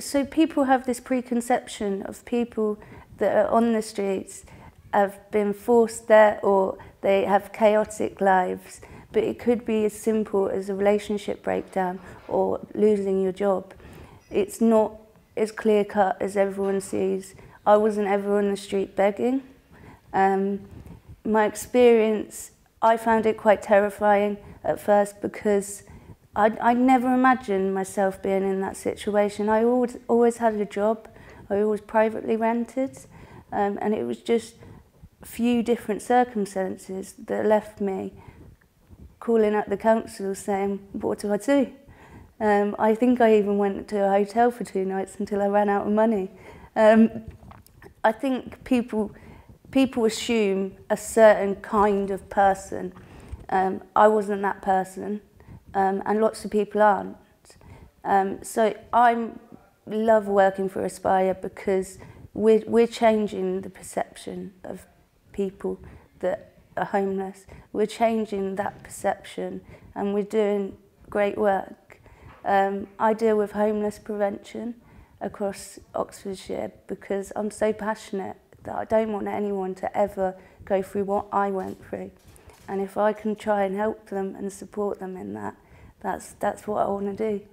so people have this preconception of people that are on the streets have been forced there or they have chaotic lives. But it could be as simple as a relationship breakdown or losing your job. It's not as clear cut as everyone sees. I wasn't ever on the street begging. Um, my experience I found it quite terrifying at first because I, I never imagined myself being in that situation. I always, always had a job. I always privately rented. Um, and it was just a few different circumstances that left me calling at the council saying, what do I do? Um, I think I even went to a hotel for two nights until I ran out of money. Um, I think people, people assume a certain kind of person. Um, I wasn't that person um, and lots of people aren't. Um, so I love working for Aspire because we're, we're changing the perception of people that are homeless. We're changing that perception and we're doing great work. Um, I deal with homeless prevention across Oxfordshire because I'm so passionate that I don't want anyone to ever go through what I went through. And if I can try and help them and support them in that, that's, that's what I want to do.